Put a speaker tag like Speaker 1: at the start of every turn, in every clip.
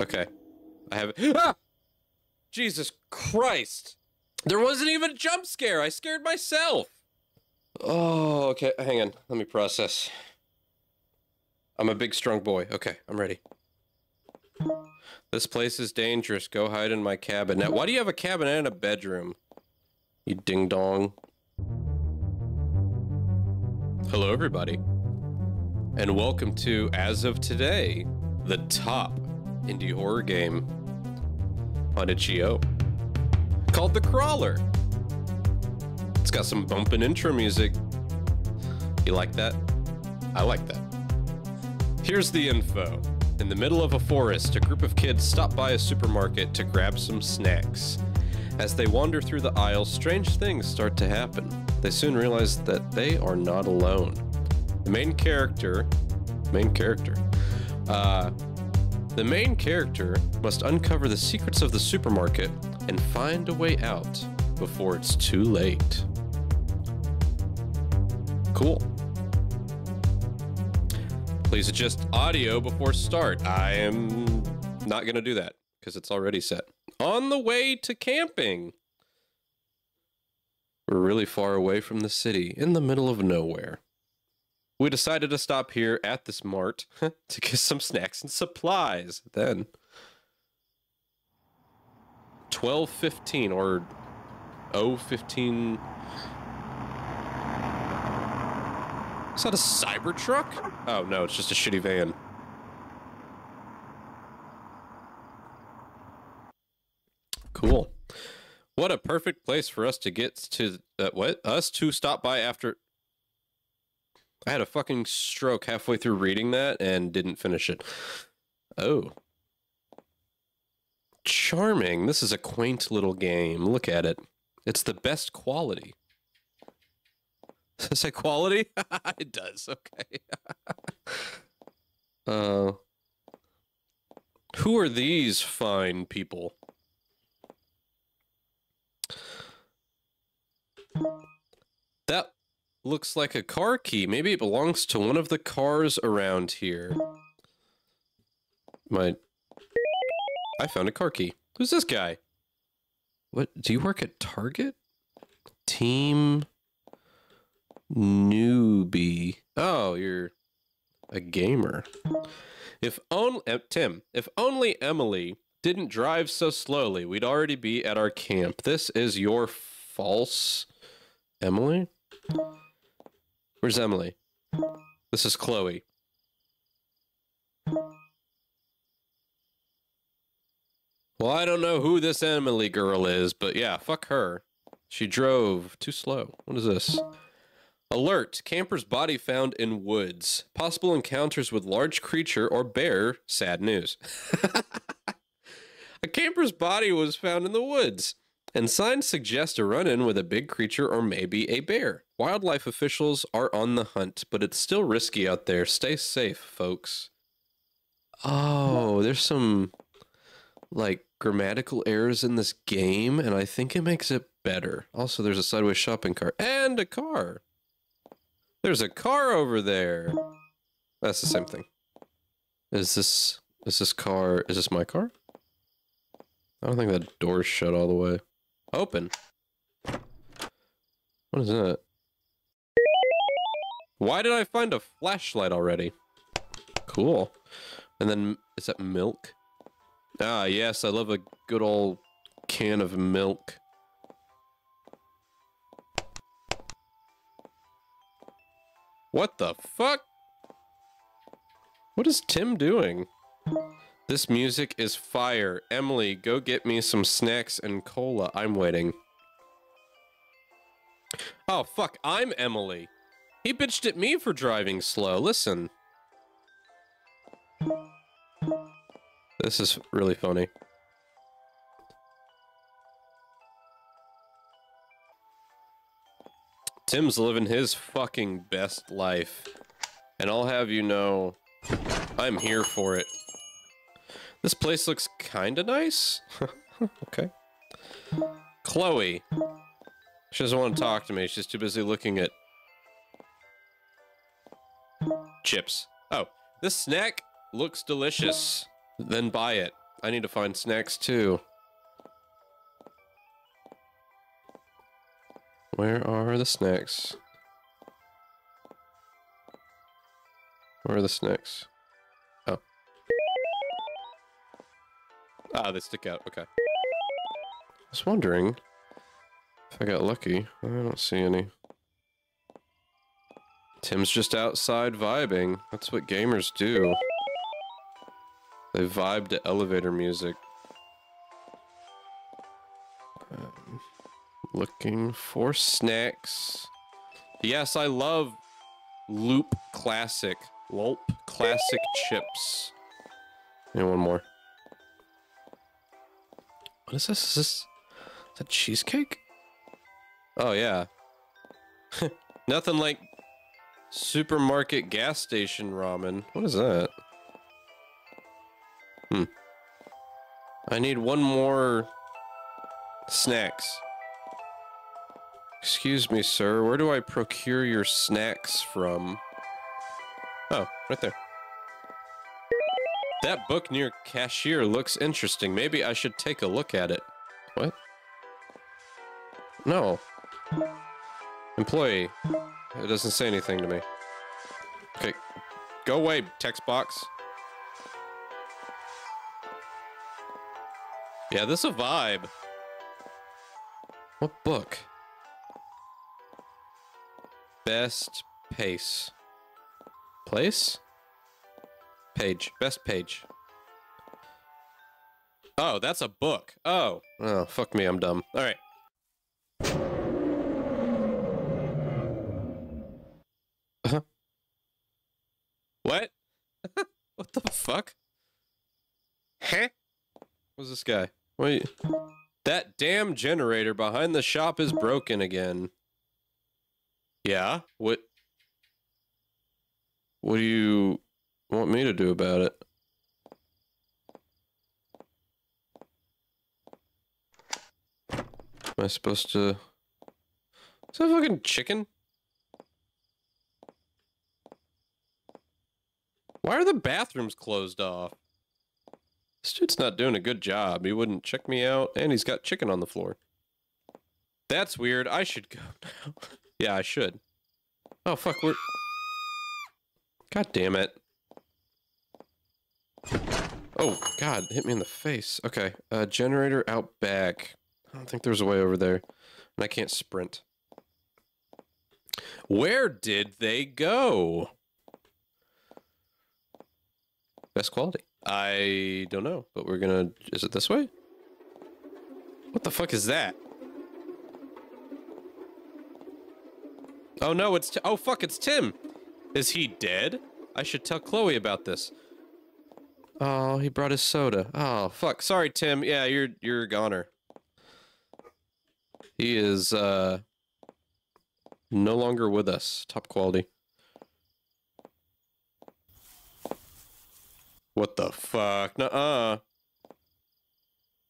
Speaker 1: Okay. I have Ah! Jesus Christ. There wasn't even a jump scare. I scared myself. Oh, okay. Hang on. Let me process. I'm a big, strong boy. Okay, I'm ready. This place is dangerous. Go hide in my cabin. Now, why do you have a cabin and a bedroom? You ding dong. Hello, everybody. And welcome to, as of today, the top indie horror game on itch.io called The Crawler. It's got some bumping intro music. You like that? I like that. Here's the info. In the middle of a forest, a group of kids stop by a supermarket to grab some snacks. As they wander through the aisles, strange things start to happen. They soon realize that they are not alone. The main character, main character, uh, the main character must uncover the secrets of the supermarket and find a way out before it's too late. Cool. Please adjust audio before start. I am not going to do that because it's already set. On the way to camping. We're really far away from the city, in the middle of nowhere. We decided to stop here at this mart to get some snacks and supplies. Then 1215 or 015 Is that a cyber truck? Oh no, it's just a shitty van. Cool. What a perfect place for us to get to uh, what? Us to stop by after I had a fucking stroke halfway through reading that and didn't finish it. Oh. Charming. This is a quaint little game. Look at it. It's the best quality. Does it say quality? it does. Okay. uh, who are these fine people? Looks like a car key. Maybe it belongs to one of the cars around here. My... I found a car key. Who's this guy? What? Do you work at Target? Team... Newbie. Oh, you're a gamer. If only... Uh, Tim, if only Emily didn't drive so slowly, we'd already be at our camp. This is your false... Emily? Where's Emily? This is Chloe. Well, I don't know who this Emily girl is, but yeah, fuck her. She drove too slow. What is this? Alert! Camper's body found in woods. Possible encounters with large creature or bear. Sad news. a camper's body was found in the woods, and signs suggest a run in with a big creature or maybe a bear. Wildlife officials are on the hunt, but it's still risky out there. Stay safe, folks. Oh, there's some like grammatical errors in this game, and I think it makes it better. Also, there's a sideways shopping cart and a car. There's a car over there. That's the same thing. Is this is this car is this my car? I don't think that door's shut all the way. Open. What is that? Why did I find a flashlight already? Cool. And then, is that milk? Ah, yes, I love a good old can of milk. What the fuck? What is Tim doing? This music is fire. Emily, go get me some snacks and cola. I'm waiting. Oh, fuck. I'm Emily. He bitched at me for driving slow. Listen. This is really funny. Tim's living his fucking best life. And I'll have you know, I'm here for it. This place looks kinda nice. okay. Chloe. She doesn't want to talk to me. She's too busy looking at chips. Oh, this snack looks delicious. Then buy it. I need to find snacks too. Where are the snacks? Where are the snacks? Ah, they stick out. Okay. I was wondering if I got lucky. I don't see any. Tim's just outside vibing. That's what gamers do. They vibe to elevator music. Um, looking for snacks. Yes, I love Loop Classic. Lulp Classic chips. And one more. What is this? Is this is that cheesecake? Oh yeah. Nothing like supermarket gas station ramen. What is that? Hmm. I need one more snacks. Excuse me, sir. Where do I procure your snacks from? Oh, right there. That book near cashier looks interesting. Maybe I should take a look at it. What? No. Employee. It doesn't say anything to me. Okay. Go away, text box. Yeah, this is a vibe. What book? Best pace. Place? Page. Best page. Oh, that's a book. Oh. Oh, fuck me, I'm dumb. Alright. Uh-huh. What? what the fuck? Huh? Who's this guy? Wait. That damn generator behind the shop is broken again. Yeah? What? What do you want me to do about it? Am I supposed to... Is that fucking chicken? Why are the bathrooms closed off? This dude's not doing a good job. He wouldn't check me out, and he's got chicken on the floor. That's weird. I should go now. yeah, I should. Oh, fuck, we're... God damn it. Oh, God, hit me in the face. Okay, uh, generator out back. I don't think there's a way over there. And I can't sprint. Where did they go? Best quality. I don't know, but we're gonna... Is it this way? What the fuck is that? Oh no, it's... T oh fuck, it's Tim! Is he dead? I should tell Chloe about this. Oh, he brought his soda. Oh, fuck. Sorry, Tim. Yeah, you're you're a goner. He is uh no longer with us. Top quality. What the fuck? Nuh-uh.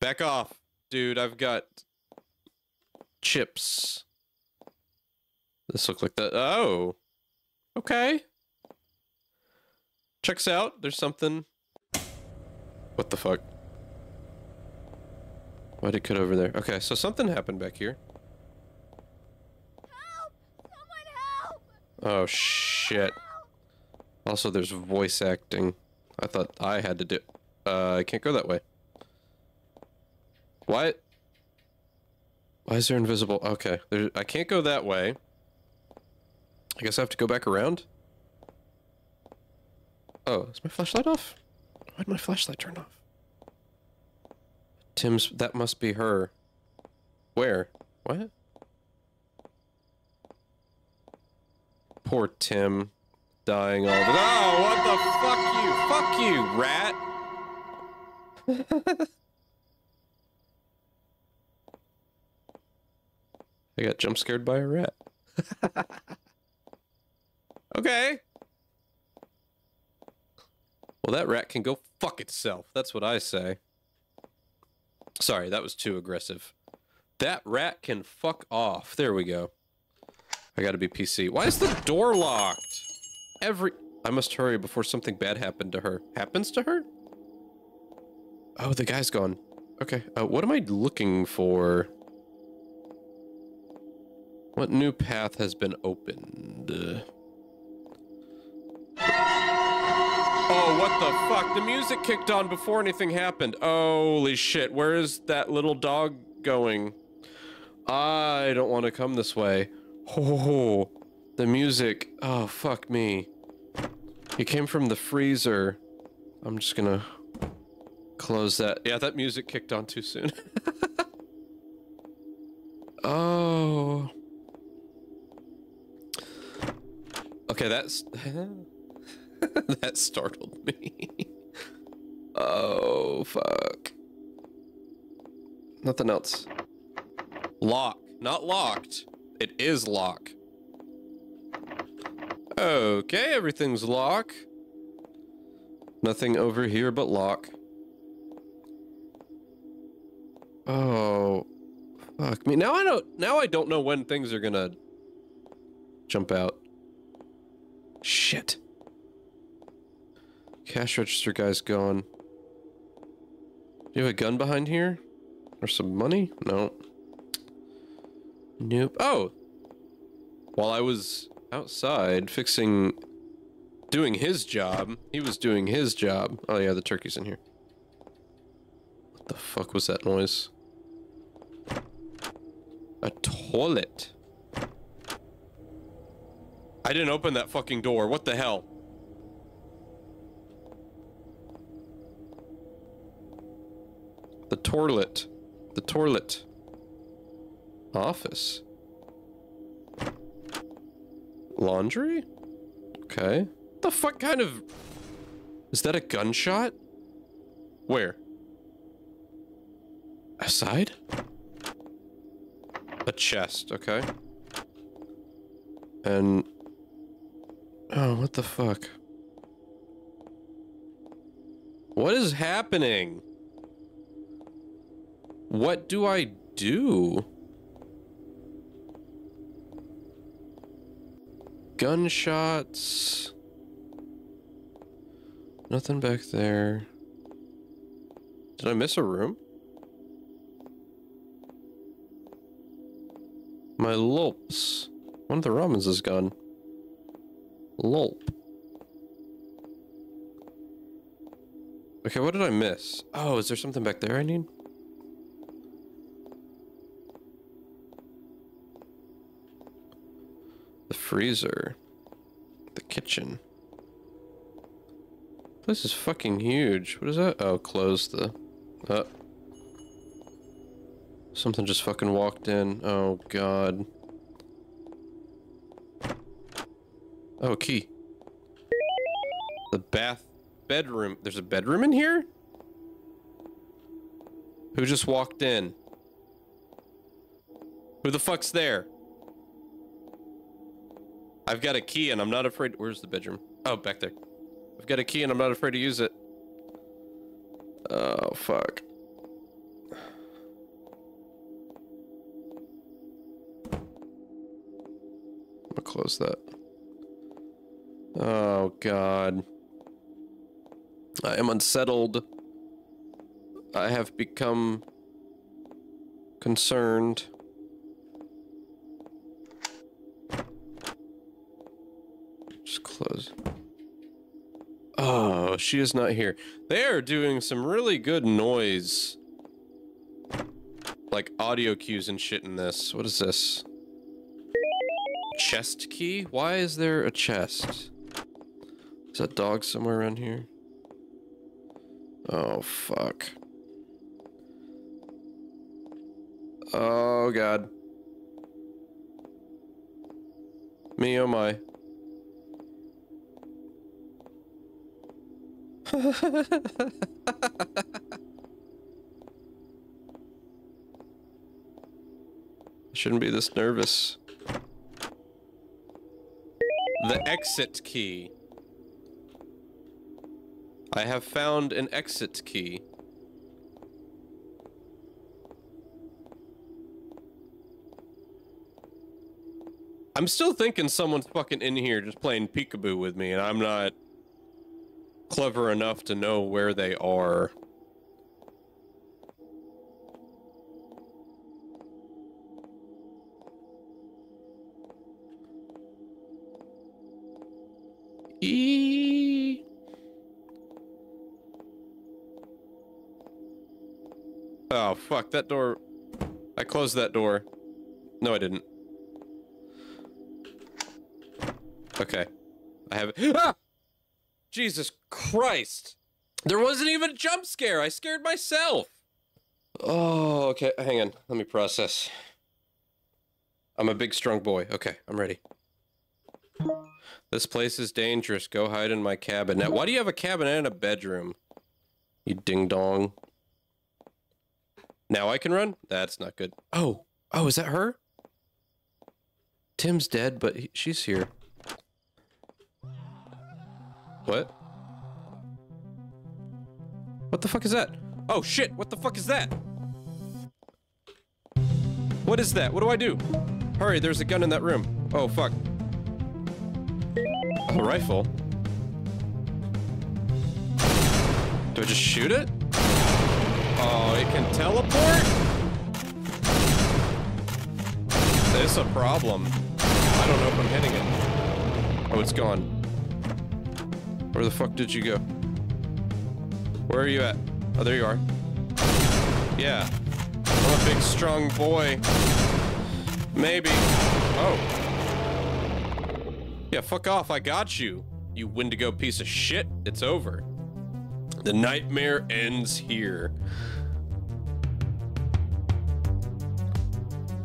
Speaker 1: Back off. Dude, I've got chips. This look like that. Oh. Okay. Checks out. There's something. What the fuck? Why'd it cut over there? Okay, so something happened back here.
Speaker 2: Help! Someone help!
Speaker 1: Oh, shit. Also, there's voice acting. I thought I had to do... Uh, I can't go that way. Why? Why is there invisible? Okay, there, I can't go that way. I guess I have to go back around? Oh, is my flashlight off? Why'd my flashlight turn off? Tim's, that must be her. Where? What? Poor Tim. Dying all the- Oh, what the fuck you? Fuck you, rat! I got jump scared by a rat. okay. Well, that rat can go fuck itself. That's what I say. Sorry, that was too aggressive. That rat can fuck off. There we go. I gotta be PC. Why is the door locked? Every... I must hurry before something bad happened to her. Happens to her? Oh, the guy's gone. Okay. Uh, what am I looking for? What new path has been opened? Oh, what the fuck? The music kicked on before anything happened. Holy shit. Where is that little dog going? I don't want to come this way. Oh, the music. Oh, fuck me. He came from the freezer. I'm just gonna close that. Yeah, that music kicked on too soon. oh. Okay, that's that startled me. oh fuck. Nothing else. Lock, not locked. It is lock. Okay, everything's lock. Nothing over here but lock. Oh, fuck me. Now I don't. Now I don't know when things are gonna jump out. Shit. Cash register guy's gone. Do you have a gun behind here? Or some money? No. Nope. Oh! While I was outside fixing... Doing his job, he was doing his job. Oh yeah, the turkey's in here. What the fuck was that noise? A toilet. I didn't open that fucking door. What the hell? The toilet. The toilet. Office. Laundry? Okay. The fuck kind of... Is that a gunshot? Where? Aside? A chest, okay. And... Oh, what the fuck? What is happening? What do I do? Gunshots. Nothing back there. Did I miss a room? My lulps. One of the ramens is gone. Lulp. Okay, what did I miss? Oh, is there something back there I need? Freezer. The kitchen. This is fucking huge. What is that? Oh, close the... Uh. Something just fucking walked in. Oh, God. Oh, key. The bath bedroom. There's a bedroom in here? Who just walked in? Who the fuck's there? I've got a key and I'm not afraid. Where's the bedroom? Oh, back there. I've got a key and I'm not afraid to use it. Oh, fuck. I'm gonna close that. Oh, God. I am unsettled. I have become concerned. Just close. Oh, she is not here. They are doing some really good noise. Like audio cues and shit in this. What is this? Chest key? Why is there a chest? Is that dog somewhere around here? Oh, fuck. Oh, God. Me, oh my. I shouldn't be this nervous. The exit key. I have found an exit key. I'm still thinking someone's fucking in here just playing peekaboo with me, and I'm not clever enough to know where they are. E oh, fuck, that door... I closed that door. No, I didn't. Okay. I have... Ah! Jesus Christ! There wasn't even a jump scare! I scared myself! Oh, okay, hang on. Let me process. I'm a big, strong boy. Okay, I'm ready. This place is dangerous. Go hide in my cabin. Now, why do you have a cabin and a bedroom? You ding dong. Now I can run? That's not good. Oh, oh, is that her? Tim's dead, but he, she's here. What? What the fuck is that? Oh shit, what the fuck is that? What is that? What do I do? Hurry, there's a gun in that room. Oh fuck. A rifle? Do I just shoot it? Oh, it can teleport? There's a problem. I don't know if I'm hitting it. Oh, it's gone. Where the fuck did you go? Where are you at? Oh, there you are. Yeah. I'm a big, strong boy. Maybe. Oh. Yeah, fuck off. I got you. You Wendigo piece of shit. It's over. The nightmare ends here.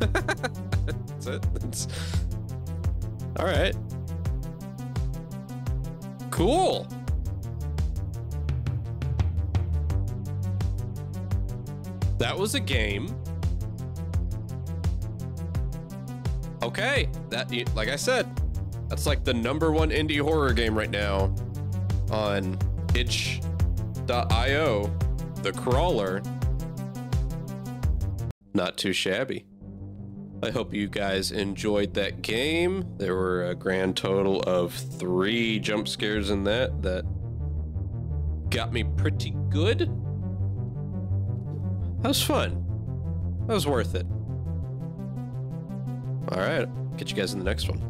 Speaker 1: That's it. That's... All right. Cool. That was a game. Okay, that like I said, that's like the number one indie horror game right now on itch.io. The Crawler. Not too shabby. I hope you guys enjoyed that game. There were a grand total of three jump scares in that that got me pretty good. That was fun. That was worth it. All right. Catch you guys in the next one.